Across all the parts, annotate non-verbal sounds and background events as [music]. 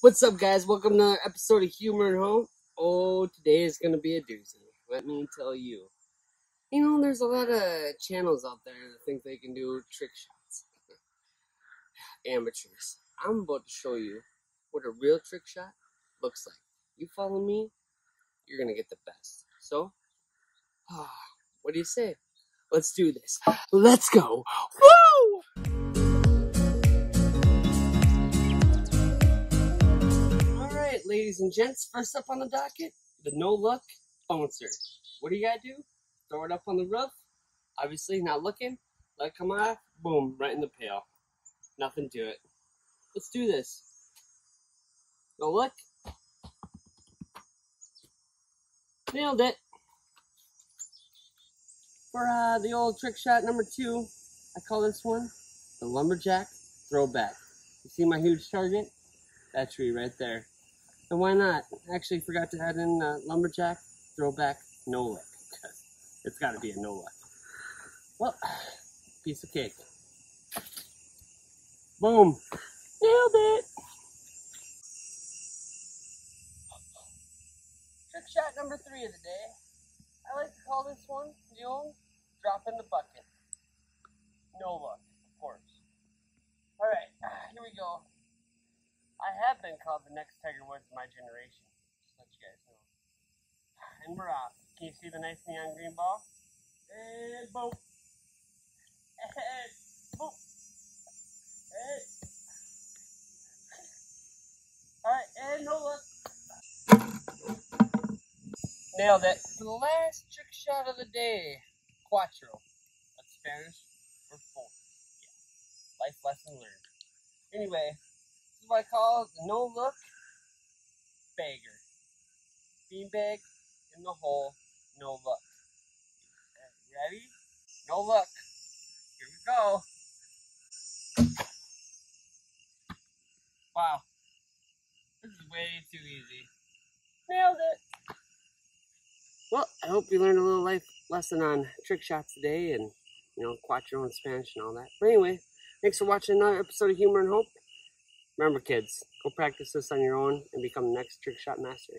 What's up, guys? Welcome to another episode of Humor and Hope. Oh, today is going to be a doozy. Let me tell you. You know, there's a lot of channels out there that think they can do trick shots. [laughs] Amateurs. I'm about to show you what a real trick shot looks like. You follow me, you're going to get the best. So, [sighs] what do you say? Let's do this. Let's go. Woo! Ladies and gents, first up on the docket, the no look bouncer. What do you gotta do? Throw it up on the roof. Obviously, not looking. Let it come off. Boom, right in the pail. Nothing to it. Let's do this. No look. Nailed it. For uh, the old trick shot number two, I call this one the lumberjack throwback. You see my huge target? That tree right there. And why not? I actually forgot to add in uh, lumberjack throwback no look. [laughs] It's got to be a no look. Well, [sighs] piece of cake. Boom. Nailed it. Trick shot number three of the day. I like to call this one the old drop in the bucket. No look, of course. All right, [sighs] here we go. Have called the next Tiger Woods of my generation, just let you guys know. And we're off. Can you see the nice neon green ball? And boom. And boom. And. Alright, no look. Nailed it. The last trick shot of the day, cuatro. That's Spanish for four. Yeah. Life lesson learned. Anyway, this is what I call no look bagger. Beanbag in the hole, no look. Ready? No look. Here we go. Wow. This is way too easy. Nailed it. Well, I hope you learned a little life lesson on trick shots today and, you know, cuatro in Spanish and all that. But anyway, thanks for watching another episode of Humor and Hope. Remember, kids, go practice this on your own and become the next trick shot master.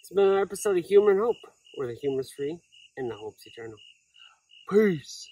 It's been another episode of Humor and Hope, where the humor's free and the hope's eternal. Peace.